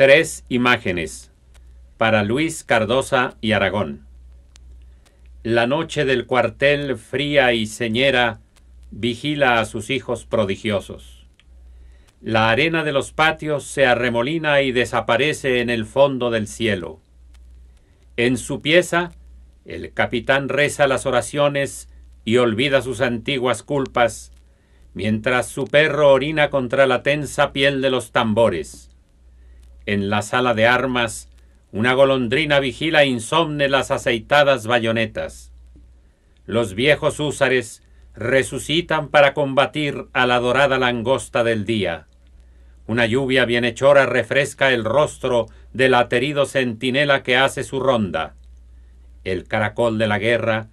Tres imágenes para Luis Cardosa y Aragón. La noche del cuartel fría y señera vigila a sus hijos prodigiosos. La arena de los patios se arremolina y desaparece en el fondo del cielo. En su pieza, el capitán reza las oraciones y olvida sus antiguas culpas, mientras su perro orina contra la tensa piel de los tambores. En la sala de armas, una golondrina vigila insomne las aceitadas bayonetas. Los viejos húsares resucitan para combatir a la dorada langosta del día. Una lluvia bienhechora refresca el rostro del aterido centinela que hace su ronda. El caracol de la guerra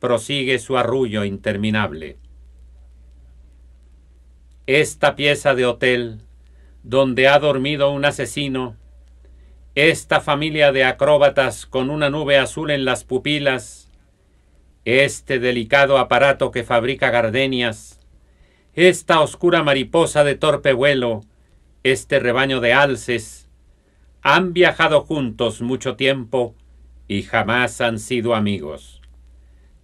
prosigue su arrullo interminable. Esta pieza de hotel donde ha dormido un asesino, esta familia de acróbatas con una nube azul en las pupilas, este delicado aparato que fabrica gardenias, esta oscura mariposa de torpe vuelo, este rebaño de alces, han viajado juntos mucho tiempo y jamás han sido amigos.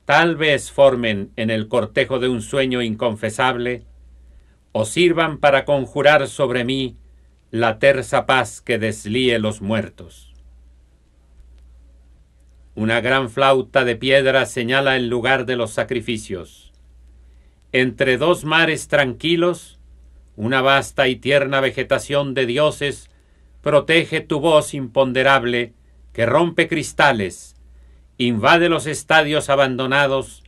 Tal vez formen en el cortejo de un sueño inconfesable o sirvan para conjurar sobre mí la tersa paz que deslíe los muertos. Una gran flauta de piedra señala el lugar de los sacrificios. Entre dos mares tranquilos, una vasta y tierna vegetación de dioses protege tu voz imponderable que rompe cristales, invade los estadios abandonados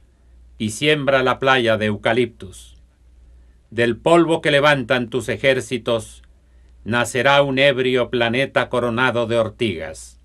y siembra la playa de eucaliptus del polvo que levantan tus ejércitos, nacerá un ebrio planeta coronado de ortigas.